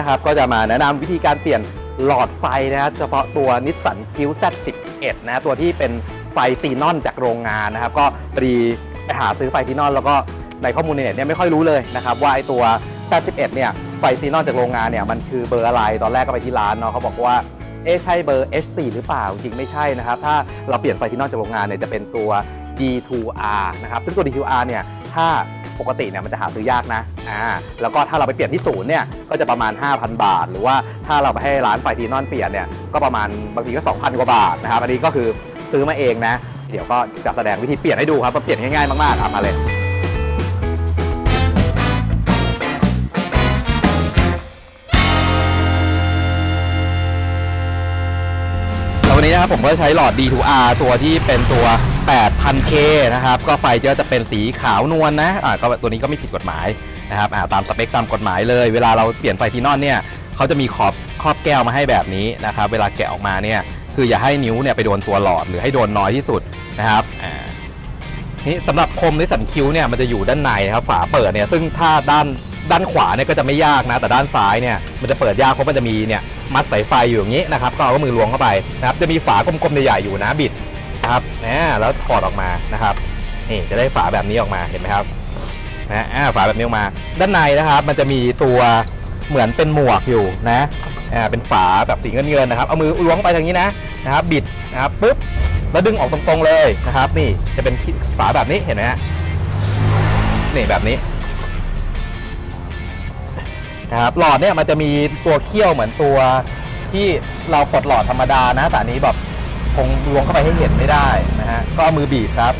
นะครับ ก็จะมาแนะนำวิธีการเปลี่ยนหลอดไฟนะครับเฉพาะตัว Nissan Cube Z11 นะตัวที่เป็นไฟซีนอนจากโรงงานนะครับ ก็รีไปหาซื้อไฟซีนอนแล้วก็ในข้อมูลในเน็ตเนี่ยไม่ค่อยรู้เลยนะครับ ว่าไอตัว Z11 เนี่ยไฟซีนอนจากโรงงานเนี่ยมันคือเบอร์อะไรตอนแรกก็ไปที่ร้านเนาะเขาบอกว่าเอ๊ะใช่เบอร์ S4 หรือเปล่า จริงไม่ใช่นะครับ ถ้าเราเปลี่ยนไฟที่ออกจากโรงงานเนี่ยจะเป็นตัว D2R นะครับซึ่งตัว D2R เนี่ยถ้า ปกติเนี่ยมันจะหาซื้อยากนะอ่าแล้วก็ถ้าเราไปเปลี่ยนที่ศูนย์เนี่ยก็จะประมาณ 5,000 บาท หรือว่าถ้าเราไปให้ร้านไฟทีนอนเปลี่ยนเนี่ยก็ประมาณบางทีก็2,000กว่าบาทนะครับอันนี้ก็คือซื้อมาเองนะเดี๋ยวก็จะแสดงวิธีเปลี่ยนให้ดูครับว่าเปลี่ยนง่ายๆมากๆครับมาเลยวันนี้นะครับผมก็ใช้หลอด D2R ตัวที่เป็นตัว 8,000K นะครับ ก็ไฟจะจะเป็นสีขาวนวลนะอ่าก็ตัวนี้ก็ไม่ผิดกฎหมายนะครับอ่าตามสเปคตามกฎหมายเลย เวลาเราเปลี่ยนไฟทีนอนเนี่ยเขาจะมีขอบครอบแก้วมาให้แบบนี้นะครับ เวลาแกะออกมาเนี่ย คืออย่าให้นิ้วเนี่ยไปโดนตัวหลอดหรือให้โดนน้อยที่สุดนะครับอ่านี่สำหรับคมนิสสันคิ้วเนี่ยมันจะอยู่ด้านในนะครับฝาเปิดเนี่ยซึ่งถ้าด้านด้านขวาเนี่ยก็จะไม่ยากนะ แต่ด้านซ้ายเนี่ยมันจะเปิดยากเพราะมันจะมีเนี่ยมัดสายไฟอยู่อย่างนี้นะครับก็เอามือล้วงเข้าไปนะครับจะมีฝากลมๆใหญ่ๆอยู่นะบิด ครับนะแล้วถอดออกมานะครับนี่จะได้ฝาแบบนี้ออกมาเห็นไหมครับนะอ่าฝาแบบนี้ออกมา ด้านในนะครับ มันจะมีตัวเหมือนเป็นหมวกอยู่นะอ่าเป็นฝาแบบสีเงินๆนะครับเอามือล้วงไปทางนี้นะนะครับ บิดนะครับปุ๊บแล้วดึงออกตรงๆเลยนะครับ นี่จะเป็นฝาแบบนี้เห็นไหมฮะนี่แบบนี้นะครับหลอดเนี่ยมันจะมีตัวเขี้ยวเหมือนตัวที่เรากดหลอดธรรมดานะแต่นี้แบบ คงลวงเข้าไปให้เห็นไม่ได้นะฮะก็เอามือบีบครับ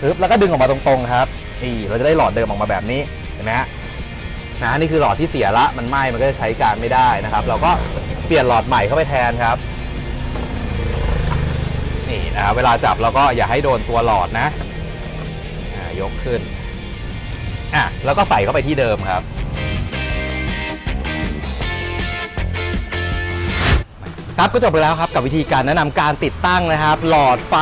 ปึ๊บแล้วก็ดึงออกมาตรงๆครับนี่เราจะได้หลอดเดิมออกมาแบบนี้เห็นไหมฮะนะนี่คือหลอดที่เสียละมันไหม้มันก็จะใช้การไม่ได้นะครับ เราก็เปลี่ยนหลอดใหม่เข้าไปแทนครับนี่นะเวลาจับเราก็อย่าให้โดนตัวหลอดนะยกขึ้นอะแล้วก็ใส่เข้าไปที่เดิมครับ ครับก็จบไปแล้วครับกับวิธีการแนะนำการติดตั้งนะครับ หลอดไฟ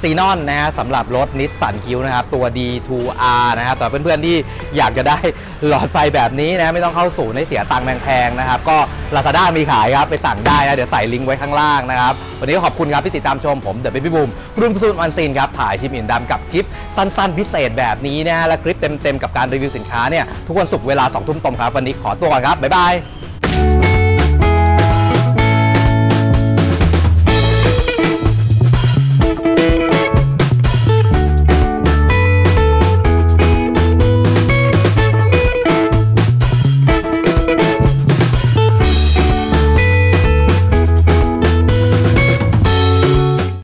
ซีนอนนะฮะสำหรับรถ Nissan Cube นะครับ ตัว D2R นะครับแต่เพื่อนๆที่อยากจะได้หลอดไฟแบบนี้นะไม่ต้องเข้าศูนย์ให้เสียตังค์แพงๆนะครับ ก็ Lazada มีขายครับ ไปสั่งได้นะเดี๋ยวใส่ลิงก์ไว้ข้างล่างนะครับ วันนี้ขอบคุณครับที่ติดตามชมผม The Baby Boomรุ่นสุดวันซีนครับ ถ่ายชิมอิ่มดำกับคลิปสั้นๆ พิเศษแบบนี้นะและคลิปเต็มๆกับการรีวิวสินค้าเนี่ยทุกวันศุกร์เวลา2ทุ่มตรงครับวันนี้ขอตัวก่อนครับบ๊ายบาย